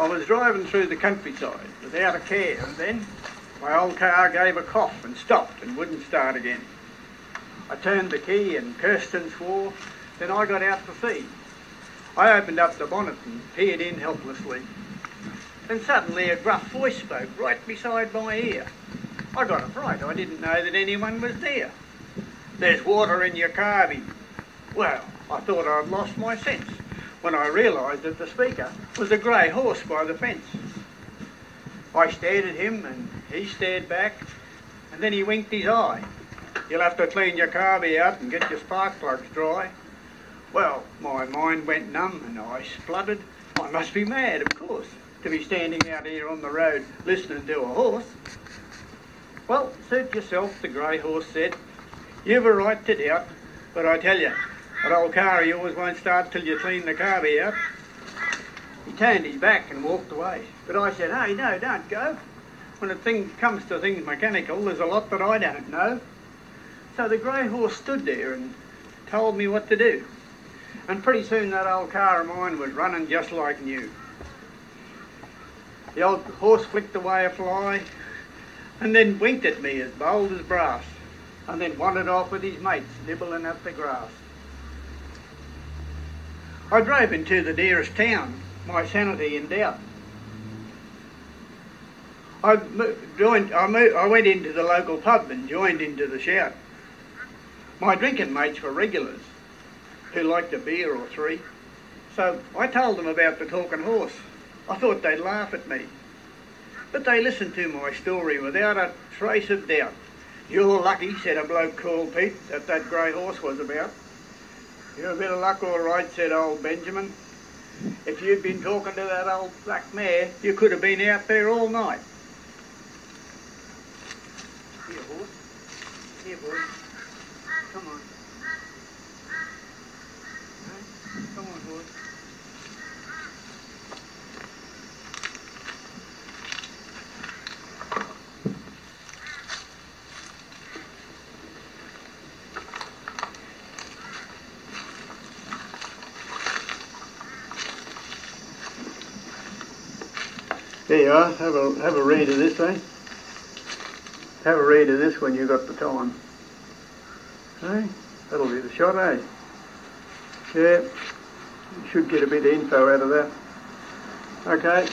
I was driving through the countryside without a care, and then my old car gave a cough and stopped and wouldn't start again. I turned the key and cursed and swore. Then I got out to see. I opened up the bonnet and peered in helplessly. Then suddenly a gruff voice spoke right beside my ear. I got fright. I didn't know that anyone was there. There's water in your carby. Well, I thought I'd lost my sense when I realised that the speaker was a grey horse by the fence. I stared at him and he stared back and then he winked his eye. You'll have to clean your carby out and get your spark plugs dry. Well, my mind went numb and I spluttered. I must be mad, of course, to be standing out here on the road listening to a horse. Well, suit yourself, the grey horse said. You've a right to doubt, but I tell you, that old car of yours won't start till you clean the carby out. He turned his back and walked away. But I said, hey, no, don't go. When a thing comes to things mechanical, there's a lot that I don't know. So the grey horse stood there and told me what to do. And pretty soon that old car of mine was running just like new. The old horse flicked away a fly and then winked at me as bold as brass and then wandered off with his mates nibbling at the grass. I drove into the nearest town, my sanity in doubt. I, joined, I, moved, I went into the local pub and joined into the shout. My drinking mates were regulars who liked a beer or three. So I told them about the talking horse. I thought they'd laugh at me. But they listened to my story without a trace of doubt. You're lucky, said a bloke called Pete, that that grey horse was about. You're a bit of luck, all right, said old Benjamin. If you'd been talking to that old black mare, you could have been out there all night. Here, horse. Here, boy. Come on. Come on, horse. There you are. Have a have a read of this, eh? Have a read of this when you've got the time. Eh? That'll be the shot, eh? Yeah. You should get a bit of info out of that. Okay.